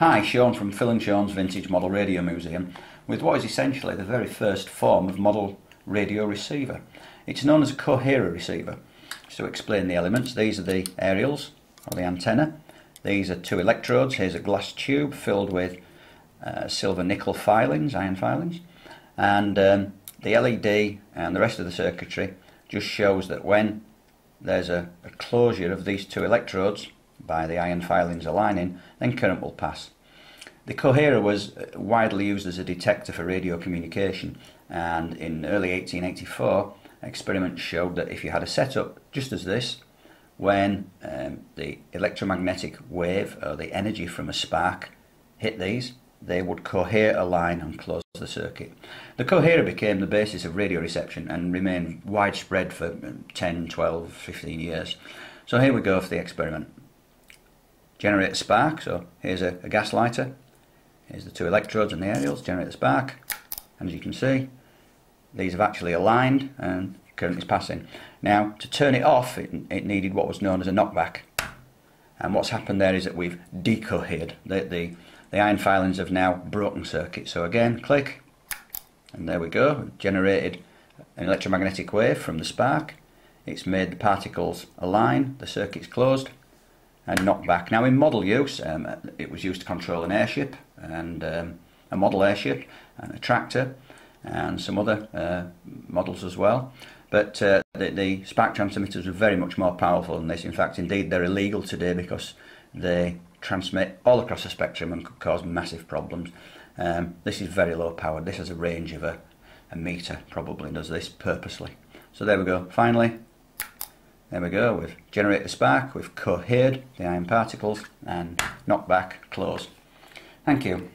Hi, Sean from Phil and Sean's Vintage Model Radio Museum with what is essentially the very first form of model radio receiver. It's known as a coherer receiver. So to explain the elements, these are the aerials or the antenna. These are two electrodes. Here's a glass tube filled with uh, silver nickel filings, iron filings. And um, the LED and the rest of the circuitry just shows that when there's a, a closure of these two electrodes, by the iron filings aligning, then current will pass. The coherer was uh, widely used as a detector for radio communication, and in early 1884, experiments showed that if you had a setup just as this, when um, the electromagnetic wave or the energy from a spark hit these, they would cohere a line and close the circuit. The coherer became the basis of radio reception and remained widespread for 10, 12, 15 years. So here we go for the experiment generate a spark. So here's a, a gas lighter. Here's the two electrodes and the aerials, generate the spark. And as you can see, these have actually aligned and current is passing. Now, to turn it off, it, it needed what was known as a knockback. And what's happened there is that we've decohered. The, the, the iron filings have now broken circuit. So again, click, and there we go. Generated an electromagnetic wave from the spark. It's made the particles align, the circuit's closed, and knock back. Now in model use, um, it was used to control an airship and um, a model airship and a tractor and some other uh, models as well. But uh, the, the, spark transmitters were very much more powerful than this. In fact, indeed, they're illegal today because they transmit all across the spectrum and could cause massive problems. Um, this is very low powered. This has a range of a, a meter, probably does this purposely. So there we go. Finally, there we go, we've generated the spark, we've cohered the iron particles and knocked back, close. Thank you.